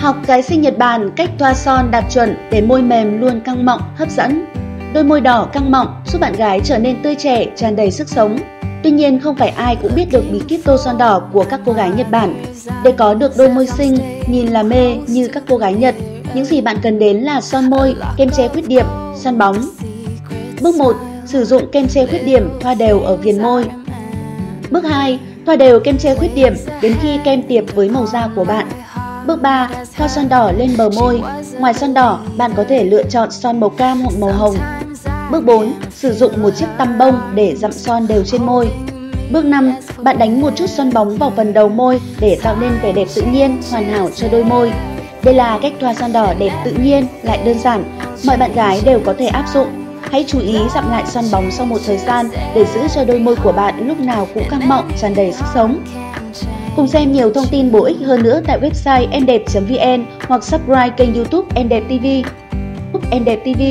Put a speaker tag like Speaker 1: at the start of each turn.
Speaker 1: Học gái sinh Nhật Bản cách thoa son đạt chuẩn để môi mềm luôn căng mọng, hấp dẫn. Đôi môi đỏ căng mọng giúp bạn gái trở nên tươi trẻ, tràn đầy sức sống. Tuy nhiên không phải ai cũng biết được bí kíp tô son đỏ của các cô gái Nhật Bản. Để có được đôi môi xinh, nhìn là mê như các cô gái Nhật, những gì bạn cần đến là son môi, kem che khuyết điểm, son bóng. Bước 1. Sử dụng kem che khuyết điểm thoa đều ở viền môi. Bước 2. Thoa đều kem che khuyết điểm đến khi kem tiệp với màu da của bạn. Bước 3. Thoa son đỏ lên bờ môi. Ngoài son đỏ, bạn có thể lựa chọn son màu cam hoặc màu hồng. Bước 4. Sử dụng một chiếc tăm bông để dặm son đều trên môi. Bước 5. Bạn đánh một chút son bóng vào phần đầu môi để tạo nên vẻ đẹp tự nhiên, hoàn hảo cho đôi môi. Đây là cách thoa son đỏ đẹp tự nhiên, lại đơn giản, mọi bạn gái đều có thể áp dụng. Hãy chú ý dặm lại son bóng sau một thời gian để giữ cho đôi môi của bạn lúc nào cũng căng mọng, tràn đầy sức sống. Cùng xem nhiều thông tin bổ ích hơn nữa tại website endep.vn hoặc subscribe kênh youtube Endep TV. Endep TV